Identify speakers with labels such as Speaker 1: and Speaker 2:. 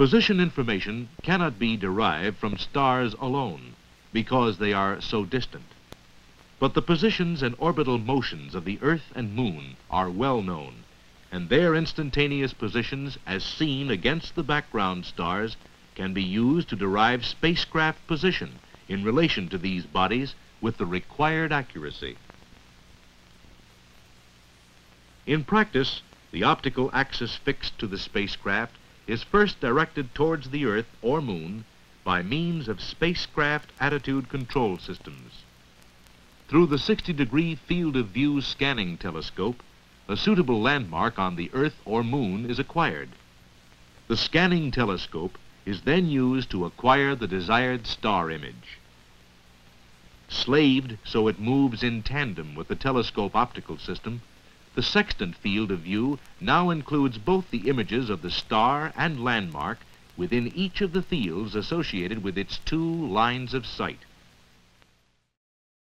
Speaker 1: Position information cannot be derived from stars alone because they are so distant. But the positions and orbital motions of the Earth and Moon are well known, and their instantaneous positions as seen against the background stars can be used to derive spacecraft position in relation to these bodies with the required accuracy. In practice, the optical axis fixed to the spacecraft is first directed towards the Earth or Moon by means of spacecraft attitude control systems. Through the 60-degree field of view scanning telescope, a suitable landmark on the Earth or Moon is acquired. The scanning telescope is then used to acquire the desired star image. Slaved so it moves in tandem with the telescope optical system, the sextant field of view now includes both the images of the star and landmark within each of the fields associated with its two lines of sight.